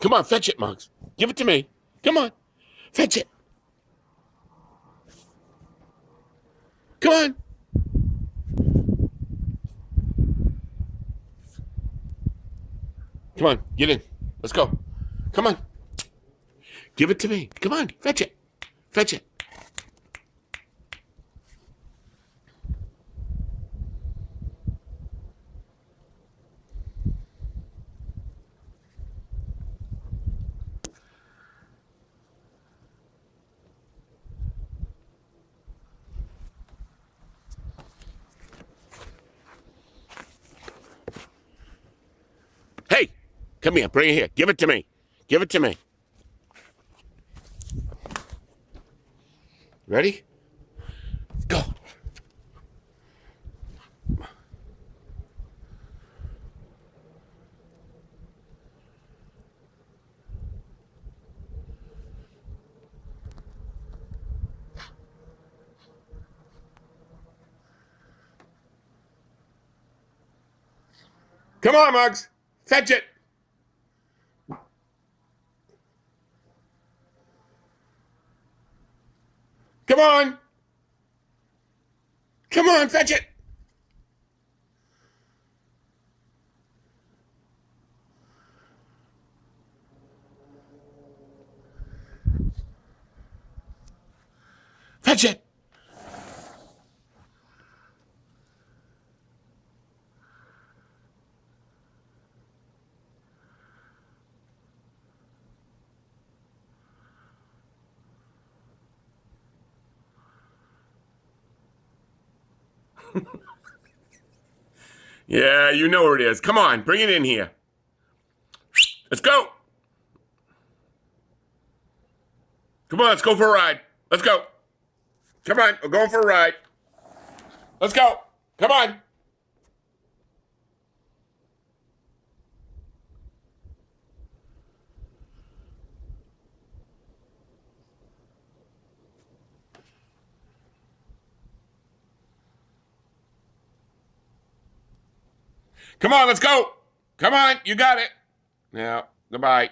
Come on, fetch it, Mugs. Give it to me. Come on. Fetch it. Come on. Come on, get in. Let's go. Come on. Give it to me. Come on, fetch it. Fetch it. Come here. Bring it here. Give it to me. Give it to me. Ready? Go. Come on, Mugs. Fetch it. Come on. Come on, fetch it. Fetch it. Yeah, you know where it is. Come on, bring it in here. Let's go. Come on, let's go for a ride. Let's go. Come on, we're going for a ride. Let's go. Come on. Come on, let's go. Come on, you got it. Now, goodbye.